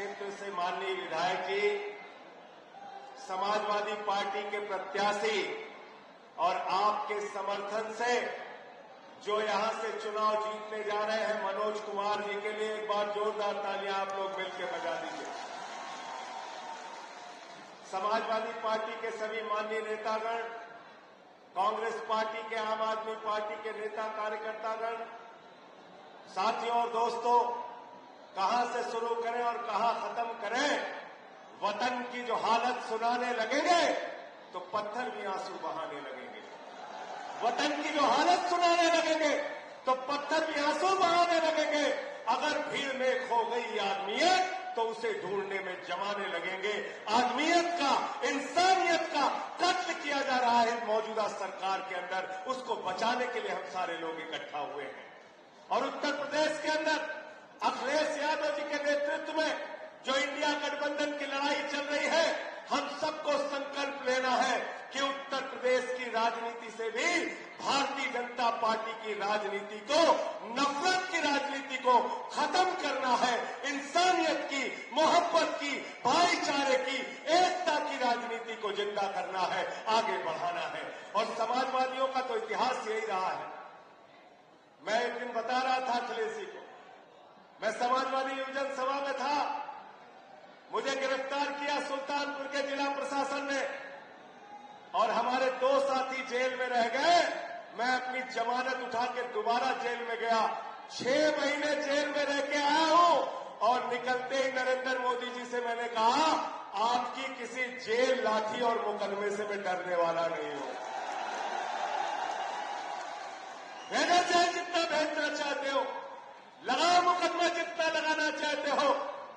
क्षेत्र से माननीय विधायक जी, समाजवादी पार्टी के प्रत्याशी और आपके समर्थन से जो यहाँ से चुनाव जीतने जा रहे हैं, मनोज कुमार जी के लिए एक बार जोरदार तालियाँ आप लोग मिलकर बजा दीजिए। समाजवादी पार्टी के सभी माननीय नेतागण, कांग्रेस पार्टी के आम आदमी पार्टी के नेता कार्यकर्तागण, साथियों और दोस्तों कहाँ से शुरू करें और कहाँ खत्म करें? वतन की जो हालत सुनाने लगेंगे तो पत्थर भी आँसू बहाने लगेंगे। वतन की जो हालत सुनाने लगेंगे तो पत्थर भी आँसू बहाने लगेंगे। अगर भीड़ में खो गई आदमियत तो उसे ढूँढने में जमाने लगेंगे। आदमियत का, इंसानियत का कत्ल किया जा रहा है मौजूदा सरकार के अंदर। उसको बचाने के लिए हम सारे लोग इकट्ठा हुए हैं। और उत्तर प्रदेश के अंदर अखिलेश यादव जी के नेतृत्व में जो इंडिया गठबंधन की लड़ाई चल रही है, हम सबको संकल्प लेना है कि उत्तर प्रदेश की राजनीति से भी भारतीय जनता पार्टी की राजनीति को, नफरत की राजनीति को खत्म करना है। इंसानियत की, मोहब्बत की, भाईचारे की, एकता की राजनीति को ज़िंदा करना है, आगे बढ़ाना है। और समाजवादियों का तो इतिहास यही रहा है। मैं एक दिन बता रहा था अखिलेश जी को मैं समाजवादी युवजन सभा में था। मुझे गिरफ़्तार किया सुल्तानपुर के जिला प्रशासन ने। और हमारे दो साथी जेल में रह गए। मैं अपनी जमानत उठा के दोबारा जेल में गया। छह महीने जेल में रह के आया हूँ। और निकलते ही नरेंद्र मोदी जी से मैंने कहा, आपकी किसी जेल लाठी और मुकदमे से मैं डरने वाला नहीं हूँ भेजना चाहे जितना भेजना चाहते हो लगाओ मुकदमा जितना लगाना चाहते हो,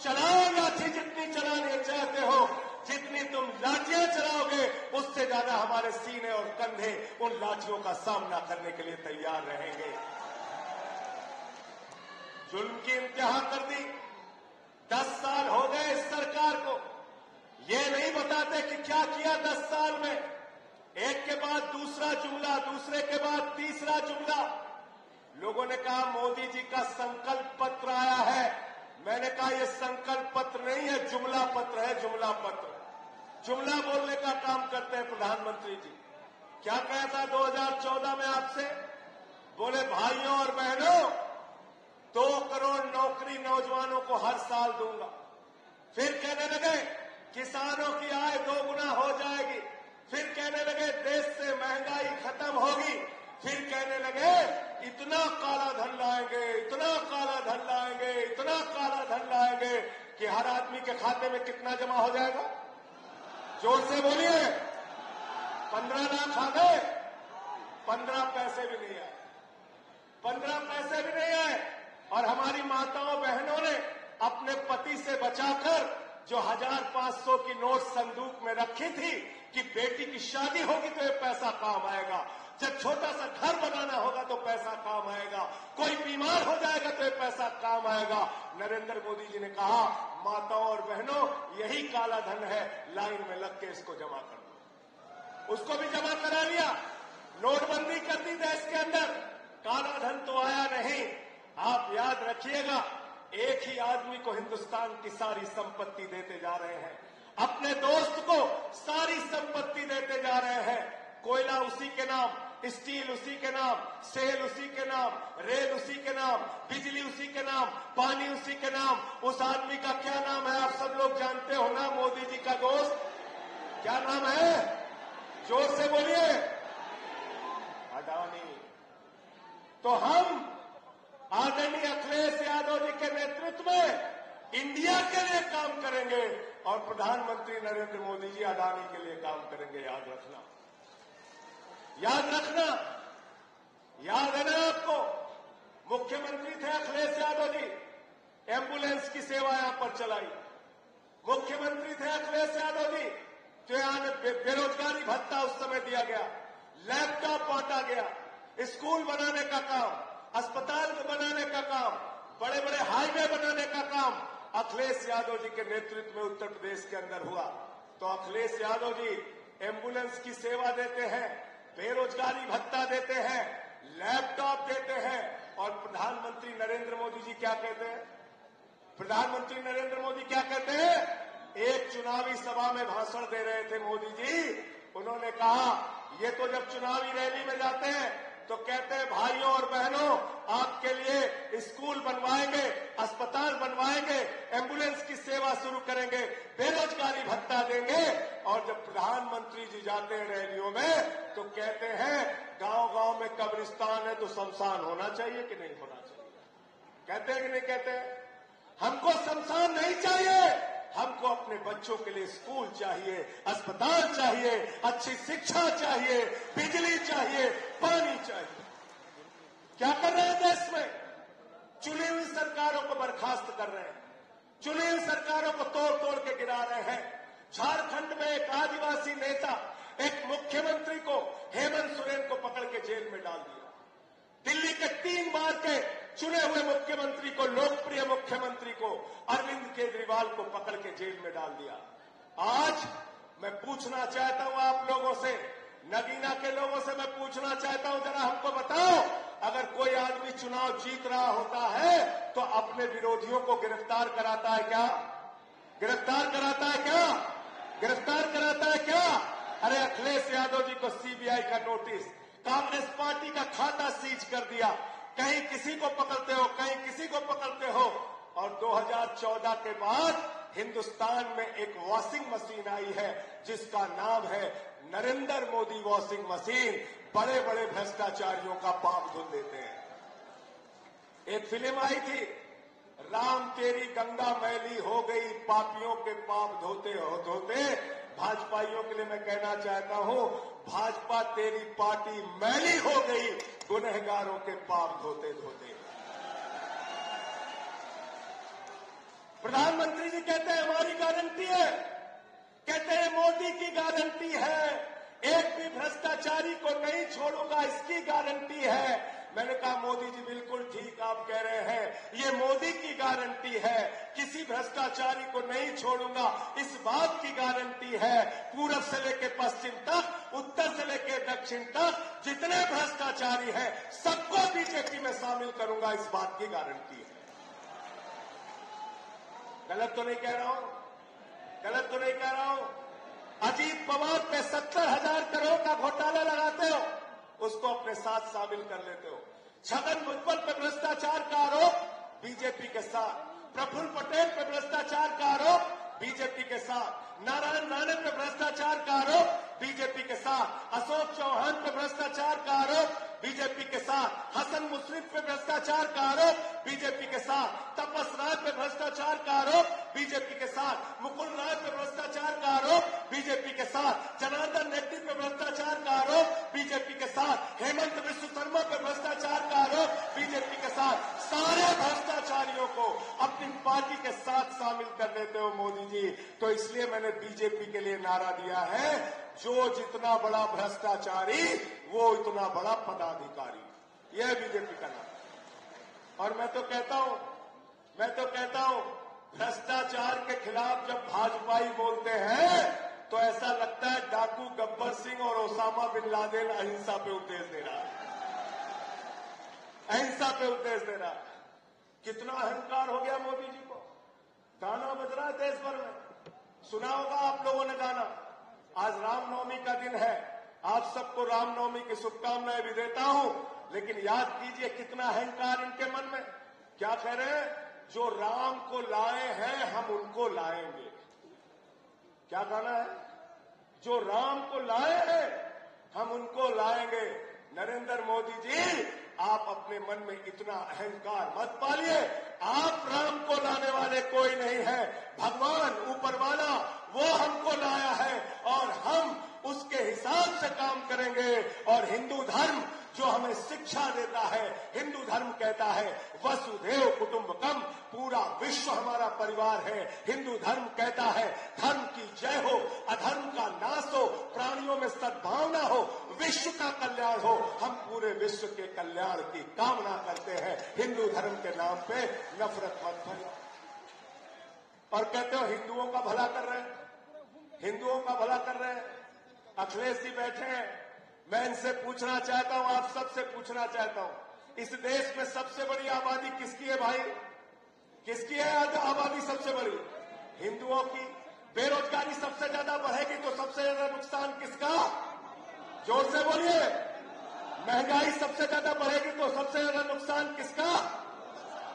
चलाओ लाठी जितनी चलानी चाहते हो, जितनी तुम लाठियाँ चलाओगे, उससे ज़्यादा हमारे सीने और कंधे उन लाठियों का सामना करने के लिए तैयार रहेंगे। जुल्म की इंतहा कर दी। दस साल हो गए इस सरकार को। ये नहीं बताते कि क्या किया दस साल में। एक के बाद दूसरा जुमला, दूसरे के बाद तीसरा जुमला। लोगों ने कहा, मोदी जी का संकल्प पत्र आया है। मैंने कहा यह संकल्प पत्र नहीं है, जुमला पत्र है, जुमला पत्र। जुमला बोलने का काम करते हैं प्रधानमंत्री जी। क्या कहा था 2014 में आपसे? बोले, भाइयों और बहनों, दो करोड़ नौकरी नौजवानों को हर साल दूँगा। फिर कहने लगे, किसानों की आय दो गुना हो जाएगी। फिर कहने लगे, देश से महँगाई खत्म होगी। फिर कहने लगे, इतना काला धन लाएँगे, इतना काला धन लाएँगे, इतना काला धन लाएँगे कि हर आदमी के खाते में कितना जमा हो जाएगा? ज़ोर से बोलिए। पंद्रह लाख आ गए, पंद्रह पैसे भी नहीं आए, पंद्रह पैसे भी नहीं आए। और हमारी माताओं बहनों ने अपने पति से बचाकर जो हज़ार पाँच सौ की नोट संदूक में रखी थी कि बेटी की शादी होगी तो ये पैसा काम आएगा। जब छोटा सा घर बनाना होगा तो पैसा काम आएगा। कोई बीमार हो जाएगा तो ये पैसा काम आएगा। नरेंद्र मोदी जी ने कहा, माताओं और बहनों, यही काला धन है, लाइन में लग के इसको जमा कर दो। उसको भी जमा करा लिया। नोटबंदी कर दी देश के अंदर। काला धन तो आया नहीं। आप याद रखिएगा, एक ही आदमी को हिंदुस्तान की सारी संपत्ति देते जा रहे हैं। अपने दोस्त को सारी संपत्ति देते जा रहे हैं। कोयला उसी के नाम, स्टील उसी के नाम, सेल उसी के नाम, रेल उसी के नाम, बिजली उसी के नाम, पानी उसी के नाम। उस आदमी का क्या नाम है, आप सब लोग जानते हो ना, मोदी जी का दोस्त? क्या नाम है? ज़ोर से बोलिए। अडानी। तो हम आदरणीय अखिलेश यादव जी के नेतृत्व में इंडिया के लिए काम करेंगे। और प्रधानमंत्री नरेंद्र मोदी जी अडानी के लिए काम करेंगे, याद रखना। याद रखना। याद है ना आपको? मुख्यमंत्री थे अखिलेश यादव जी। एंबुलेंस की सेवा यहाँ पर चलाई। मुख्यमंत्री थे अखिलेश यादव जी। तो यहाँ बेरोजगारी भत्ता उस समय दिया गया। लैपटॉप बांटा गया। स्कूल बनाने का काम, अस्पताल बनाने का काम बड़े बड़े हाईवे बनाने अखिलेश यादव जी के नेतृत्व में उत्तर प्रदेश के अंदर हुआ। तो अखिलेश यादव जी एंबुलेंस की सेवा देते हैं, बेरोजगारी भत्ता देते हैं, लैपटॉप देते हैं, और प्रधानमंत्री नरेंद्र मोदी जी क्या कहते हैं? प्रधानमंत्री नरेंद्र मोदी क्या कहते हैं? एक चुनावी सभा में भाषण दे रहे थे मोदी जी। उन्होंने कहा, ये तो जब चुनावी रैली में जाते हैं तो कहते हैं, भाइयों और बहनों, आपके लिए स्कूल बनवाएँगे, अस्पताल बनवाएँगे, एंबुलेंस की सेवा शुरू करेंगे, बेरोजगारी भत्ता देंगे। और जब प्रधानमंत्री जी जाते हैं रैलियों में तो कहते हैं गाँव गाँव में कब्रिस्तान है तो शमशान होना चाहिए कि नहीं होना चाहिए? कहते हैं कि नहीं कहते हैं? हमको शमशान नहीं चाहिए। हमको अपने बच्चों के लिए स्कूल चाहिए, अस्पताल चाहिए, अच्छी शिक्षा चाहिए, बिजली चाहिए, पानी चाहिए। क्या कर रहे हैं देश में? चुनी हुई सरकारों को बर्खास्त कर रहे हैं। चुनी हुई सरकारों को तोड़ तोड़ के गिरा रहे हैं। झारखंड में एक आदिवासी नेता, एक मुख्यमंत्री को हेमंत सोरेन को पकड़ के जेल में डाल दिया दिल्ली के तीन बार के चुने हुए मुख्यमंत्री को, लोकप्रिय मुख्यमंत्री को, अरविंद केजरीवाल को पकड़ के जेल में डाल दिया। आज मैं पूछना चाहता हूँ आप लोगों से, नगीना के लोगों से मैं पूछना चाहता हूँ, जरा हमको बताओ, अगर कोई आदमी चुनाव जीत रहा होता है तो अपने विरोधियों को गिरफ़्तार कराता है क्या? गिरफ़्तार कराता है क्या? गिरफ़्तार कराता है क्या? अरे अखिलेश यादव जी को सीबीआई का नोटिस कांग्रेस पार्टी का खाता सीज कर दिया। कहीं किसी को पकड़ते हो, कहीं किसी को पकड़ते हो। और 2014 के बाद हिंदुस्तान में एक वॉशिंग मशीन आई है, जिसका नाम है नरेंद्र मोदी वॉशिंग मशीन। बड़े बड़े भ्रष्टाचारियों का पाप धुल देते हैं। एक फ़िल्म आई थी, राम तेरी गंगा मैली हो गई, पापियों के पाप धोते हो धोते। भाजपाइयों के लिए मैं कहना चाहता हूँ, भाजपा तेरी पार्टी मैली हो गई गुनहगारों के पाप धोते धोते प्रधानमंत्री जी कहते हैं, हमारी गारंटी है। कहते हैं, मोदी की गारंटी है। एक भी भ्रष्टाचारी को नहीं छोड़ूँगा, इसकी गारंटी है। मैंने कहा, मोदी जी, बिल्कुल ठीक आप कह रहे हैं। ये मोदी की गारंटी है। किसी भ्रष्टाचारी को नहीं छोड़ूँगा, इस बात की गारंटी है। पूरब से लेकर पश्चिम तक उत्तर से लेकर दक्षिण तक जितने भ्रष्टाचारी हैं, सबको बीजेपी में शामिल करूँगा, इस बात की गारंटी है। गलत तो नहीं कह रहा हूँ। गलत तो नहीं कह रहा हूँ। अजीत पवार पे सत्तर हज़ार करोड़ का घोटाला लगाते हो, उसको अपने साथ शामिल कर लेते हो। छगन भुजबल पर भ्रष्टाचार का आरोप, बीजेपी के साथ। प्रफुल्ल पटेल पर भ्रष्टाचार का आरोप, बीजेपी के साथ। नारायण राणे पर भ्रष्टाचार का आरोप बीजेपी के साथ अशोक चौहान पे भ्रष्टाचार का आरोप, बीजेपी के साथ हसन मुश्रीफ पे भ्रष्टाचार का आरोप, बीजेपी के साथ तपस राय पे भ्रष्टाचार का आरोप, बीजेपी के साथ मुकुल राय पे भ्रष्टाचार का आरोप बीजेपी के साथ जनार्दन रेड्डी पे भ्रष्टाचार का आरोप बीजेपी के साथ हेमंत विश्व शर्मा पे भ्रष्टाचार का आरोप बीजेपी के साथ सारे भ्रष्टाचारियों को अपनी पार्टी के साथ शामिल कर लेते हो मोदी जी तो इसलिए मैंने बीजेपी के लिए नारा दिया है। जो जितना बड़ा भ्रष्टाचारी, वो इतना बड़ा पदाधिकारी। यह बीजेपी का नाम और मैं तो कहता हूँ, मैं तो कहता हूँ, भ्रष्टाचार के खिलाफ जब भाजपाई बोलते हैं तो ऐसा लगता है डाकू गब्बर सिंह और ओसामा बिन लादेन अहिंसा पे उपदेश दे रहा है। अहिंसा पे उपदेश दे रहा है। कितना अहंकार हो गया मोदी जी को। गाना बज रहा है देश भर में। सुना होगा आप लोगों ने गाना। आज रामनवमी का दिन है। आप सबको रामनवमी की शुभकामनाएँ भी देता हूँ। लेकिन याद कीजिए कितना अहंकार इनके मन में। क्या कह रहे हैं? जो राम को लाए हैं, हम उनको लाएँगे। क्या कहना है? जो राम को लाए हैं, हम उनको लाएँगे। नरेंद्र मोदी जी आप अपने मन में इतना अहंकार मत पालिए। आप राम को लाने वाले कोई नहीं है। भगवान ऊपर वाला, वो हमको लाया है और हम उसके हिसाब से काम करेंगे। और हिंदू धर्म जो हमें शिक्षा देता है, हिंदू धर्म कहता है वसुदेव कुटुंबकम पूरा विश्व हमारा परिवार है। हिंदू धर्म कहता है, धर्म की जय हो, अधर्म का नाश हो, प्राणियों में सद्भावना हो, विश्व का कल्याण हो। हम पूरे विश्व के कल्याण की कामना करते हैं। हिंदू धर्म के नाम पे नफरत मत फैलाओ। और कहते हो, हिंदुओं का भला कर रहे हैं। हिंदुओं का भला कर रहे हैं। अखिलेश जी बैठे हैं। मैं इनसे पूछना चाहता हूँ, आप सबसे पूछना चाहता हूँ, इस देश में सबसे बड़ी आबादी किसकी है भाई? किसकी है आबादी सबसे बड़ी? हिंदुओं की। बेरोजगारी सबसे ज़्यादा बढ़ेगी तो सबसे ज़्यादा नुकसान किसका? ज़ोर से बोलिए। महँगाई सबसे ज़्यादा बढ़ेगी तो सबसे ज़्यादा नुकसान किसका?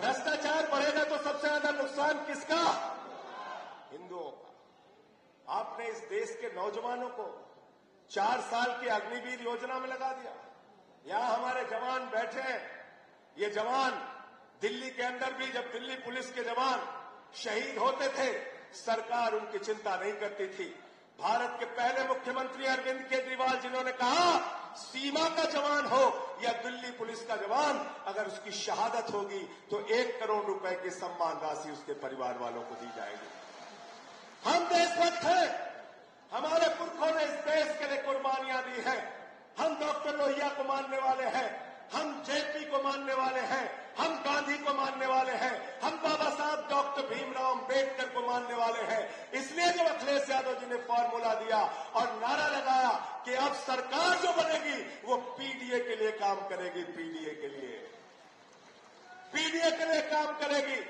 भ्रष्टाचार बढ़ेगा तो सबसे ज़्यादा नुकसान किसका? हिंदुओं का। आपने इस देश के नौजवानों को चार साल की अग्निवीर योजना में लगा दिया। यहाँ हमारे जवान बैठे हैं। ये जवान दिल्ली के अंदर भी, जब दिल्ली पुलिस के जवान शहीद होते थे, सरकार उनकी चिंता नहीं करती थी। भारत के पहले मुख्यमंत्री अरविंद केजरीवाल, जिन्होंने कहा, सीमा का जवान हो या दिल्ली पुलिस का जवान, अगर उसकी शहादत होगी तो एक करोड़ रुपए की सम्मान राशि उसके परिवार वालों को दी जाएगी हम देशभक्त हैं हमारे पुरखों ने इस देश के लिए कुर्बानियाँ दी हैं हम डॉक्टर लोहिया को मानने वाले हैं हम जेपी को मानने वाले हैं हम गांधी को मानने वाले हैं हम बाबा साहब डॉक्टर भीमराव अंबेडकर को मानने वाले हैं इसलिए जब अखिलेश यादव जी ने फॉर्मूला दिया और नारा लगाया कि अब सरकार जो बनेगी वो पीडीए के लिए करेगी पीडीए के लिए। पीडीए के लिए काम करेगी।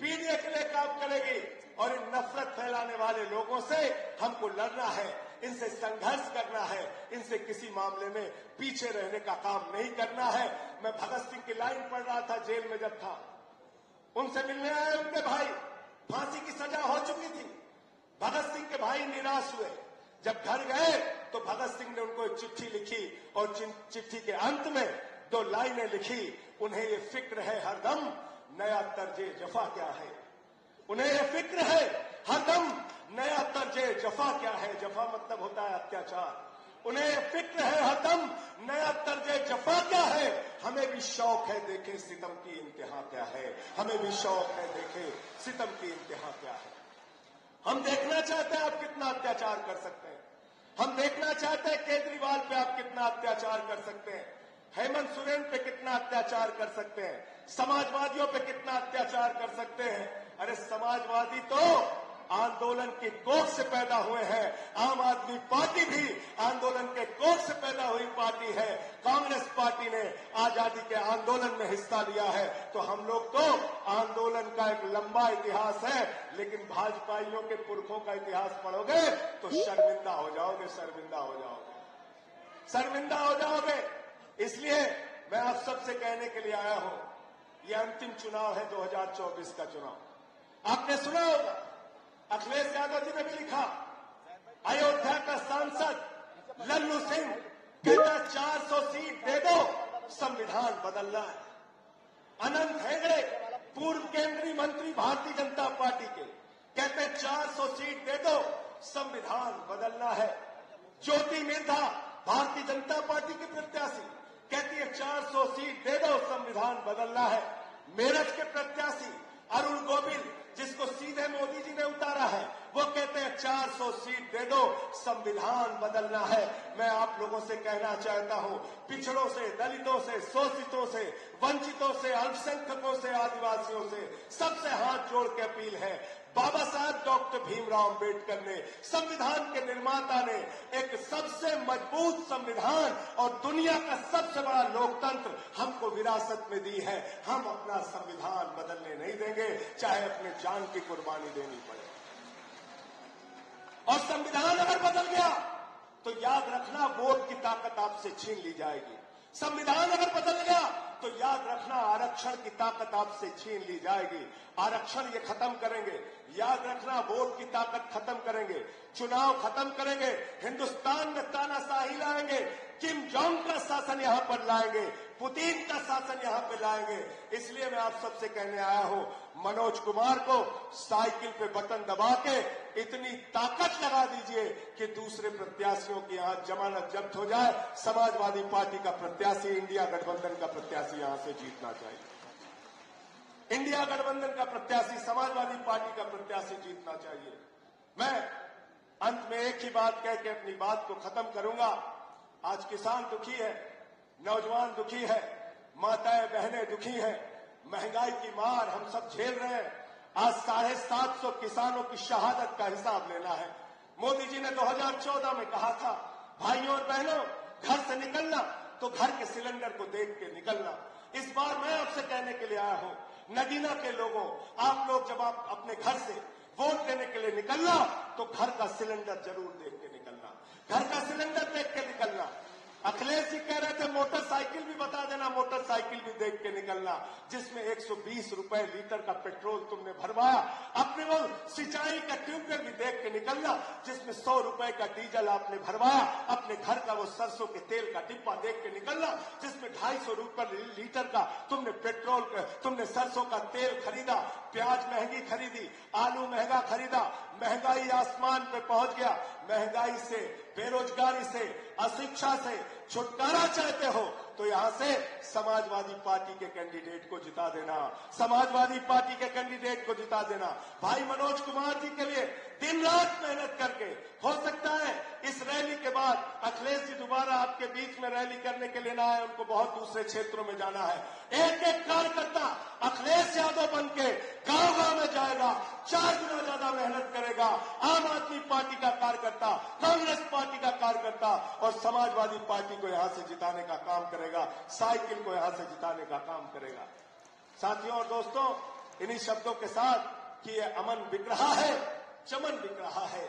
पीडीए के लिए काम करेगी। और इन नफरत फैलाने वाले लोगों से हमको लड़ना है। इनसे संघर्ष करना है। इनसे किसी मामले में पीछे रहने का काम नहीं करना है। मैं भगत सिंह की लाइन पढ़ रहा था जेल में जब था। उनसे मिलने आए उनके भाई। फांसी की सजा हो चुकी थी। भगत सिंह के भाई निराश हुए। जब घर गए तो भगत सिंह ने उनको एक चिट्ठी लिखी और चिट्ठी के अंत में दो लाइनें लिखी, उन्हें ये फ़िक्र है, हरदम, नया तर्जे जफा क्या है? उन्हें ये फ़िक्र है, हरदम, नया तर्जे जफा क्या है? जफा मतलब होता है अत्याचार। उन्हें ये फ़िक्र है, हरदम, नया तर्जे जफा क्या है? हमें भी शौक है, देखें सितम की इंतहा क्या है? हमें भी शौक है, देखें सितम की इंतहा क्या है? हम देखना चाहते हैं आप कितना अत्याचार कर सकते हैं। हम देखना चाहते हैं केजरीवाल पे आप कितना अत्याचार कर सकते हैं। हेमंत सोरेन पे कितना अत्याचार कर सकते हैं। समाजवादियों पे कितना अत्याचार कर सकते हैं। अरे समाजवादी तो आंदोलन की कोख से पैदा हुए हैं। आम आदमी पार्टी भी आंदोलन के कोख से पैदा हुई पार्टी है। कांग्रेस पार्टी ने आज़ादी के आंदोलन में हिस्सा लिया है। तो हम लोग तो आंदोलन का एक लंबा इतिहास है, लेकिन भाजपाइयों के पुरखों का इतिहास पढ़ोगे तो शर्मिंदा हो जाओगे, शर्मिंदा हो जाओगे। शर्मिंदा हो जाओगे। इसलिए मैं आप सबसे कहने के लिए आया हूँ यह अंतिम चुनाव है 2024 का चुनाव। आपने सुना होगा अखिलेश यादव जी ने भी लिखा, अयोध्या का सांसद लल्लू सिंह कहता चार सौ सीट दे दो, संविधान बदलना है। अनंत हेगड़े, पूर्व केंद्रीय मंत्री भारतीय जनता पार्टी के, कहते चार सौ सीट दे दो, संविधान बदलना है। ज्योति मिर्धा भारतीय जनता पार्टी की प्रत्याशी, कहती है 400 सीट दे दो, संविधान बदलना है। मेरठ के प्रत्याशी अरुण गोविल जिसको सीधे मोदी जी ने उतारा है, वो कहते हैं 400 सीट दे दो, संविधान बदलना है। मैं आप लोगों से कहना चाहता हूँ, पिछड़ों से, दलितों से, शोषितों से, वंचितों से, अल्पसंख्यकों से, आदिवासियों से, सबसे हाथ जोड़ के अपील है बाबा साहब, डॉक्टर भीमराव अंबेडकर ने, संविधान के निर्माता ने एक सबसे मज़बूत संविधान और दुनिया का सबसे बड़ा लोकतंत्र हमको विरासत में दी है। हम अपना संविधान बदलने नहीं देंगे, चाहे अपने जान की कुर्बानी देनी पड़े। और संविधान अगर बदल गया तो याद रखना, वोट की ताकत आपसे छीन ली जाएगी। संविधान अगर बदल गया तो याद रखना, आरक्षण की ताकत आपसे छीन ली जाएगी। आरक्षण ये खत्म करेंगे। याद रखना, वोट की ताकत खत्म करेंगे। चुनाव खत्म करेंगे। हिंदुस्तान में तानाशाही लाएँगे। किम जोंग का शासन यहाँ पर लाएँगे, पुतिन का शासन यहाँ पर लाएँगे। इसलिए मैं आप सबसे कहने आया हूँ, मनोज कुमार को साइकिल पे बटन दबा के इतनी ताकत लगा दीजिए कि दूसरे प्रत्याशियों की यहाँ जमानत जब्त हो जाए। समाजवादी पार्टी का प्रत्याशी, इंडिया गठबंधन का प्रत्याशी यहाँ से जीतना चाहिए इंडिया गठबंधन का प्रत्याशी, समाजवादी पार्टी का प्रत्याशी जीतना चाहिए। मैं अंत में एक ही बात कह के अपनी बात को खत्म करूँगा। आज किसान दुखी है, नौजवान दुखी है, माताएँ बहनें दुखी हैं, महँगाई की मार हम सब झेल रहे हैं। आज साढ़े सात सौ किसानों की शहादत का हिसाब लेना है। मोदी जी ने 2014 में कहा था, भाइयों और बहनों, घर से निकलना तो घर के सिलेंडर को देख के निकलना। इस बार मैं आपसे कहने के लिए आया हूँ, नगीना के लोगों, आप लोग जब आप अपने घर से वोट देने के लिए निकलना तो घर का सिलेंडर ज़रूर देख के निकलना। घर का सिलेंडर देख के निकलना। अखिलेश जी कह रहे थे, मोटरसाइकिल भी बता देना, मोटरसाइकिल भी देख के निकलना, जिसमें 120 रुपए लीटर का पेट्रोल तुमने भरवाया। अपने वो सिंचाई का ट्यूबवेल भी देख के निकलना, जिसमें 100 रुपए का डीजल आपने भरवाया। अपने घर का वो सरसों के तेल का डिब्बा देख के निकलना, जिसमें ढाई सौ रुपए लीटर का तुमने पेट्रोल तुमने सरसों का तेल खरीदा। प्याज महँगी खरीदी, आलू महँगा खरीदा, महँगाई आसमान पे पहुँच गया। महँगाई से, बेरोजगारी से, अशिक्षा से छुटकारा चाहते हो तो यहाँ से समाजवादी पार्टी के कैंडिडेट को जिता देना, समाजवादी पार्टी के कैंडिडेट को जिता देना। भाई मनोज कुमार जी के लिए दिन रात मेहनत करके, हो सकता है इस रैली के बाद अखिलेश जी दोबारा आपके बीच में रैली करने के लिए ना आए, उनको बहुत दूसरे क्षेत्रों में जाना है। एक एक कार्यकर्ता अखिलेश यादव बन के गाँव गाँव में जाएगा, चार गुना ज़्यादा मेहनत करेगा। आम आदमी पार्टी का कार्यकर्ता, कांग्रेस पार्टी का कार्यकर्ता और समाजवादी पार्टी को यहाँ से जिताने का काम करेगा, साइकिल को यहाँ से जिताने का काम करेगा। साथियों और दोस्तों, इन्हीं शब्दों के साथ कि ये अमन बिक रहा है, चमन बिक रहा है,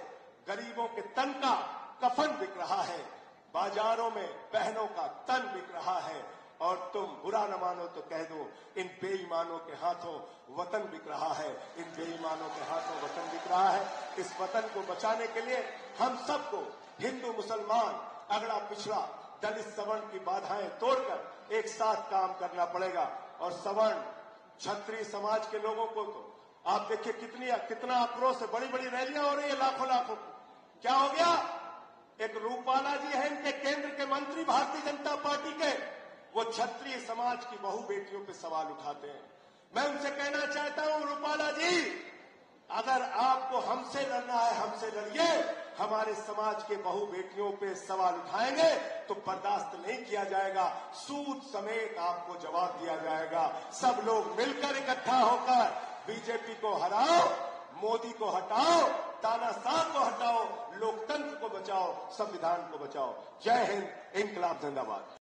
गरीबों के तन का कफन बिक रहा है। बाजारों में बहनों का तन बिक रहा है। और तुम बुरा न मानो तो कह दो, इन बेईमानों के हाथों वतन बिक रहा है। इन बेईमानों के हाथों वतन बिक रहा है। इस वतन को बचाने के लिए हम सबको हिंदू मुसलमान अगड़ा पिछड़ा दलित सवर्ण की बाधाएँ तोड़कर एक साथ काम करना पड़ेगा। और सवर्ण छत्री समाज के लोगों को तो आप देखिए कितनी, कितना आक्रोश है बड़ी बड़ी रैलियाँ हो रही है लाखों लाखों क्या हो गया? एक रूपाला जी है इनके केंद्र के मंत्री भारतीय जनता पार्टी के। वो क्षत्रिय समाज की बहु बेटियों पे सवाल उठाते हैं। मैं उनसे कहना चाहता हूँ, रूपाला जी, अगर आपको हमसे लड़ना है, हमसे लड़िए। हमारे समाज के बहु बेटियों पे सवाल उठाएँगे तो बर्दाश्त नहीं किया जाएगा। सूद समेत आपको जवाब दिया जाएगा। सब लोग मिलकर इकट्ठा होकर बीजेपी को हराओ, मोदी को हटाओ तानाशाह को हटाओ लोकतंत्र को बचाओ संविधान को बचाओ। जय हिंद इनकलाब जिंदाबाद।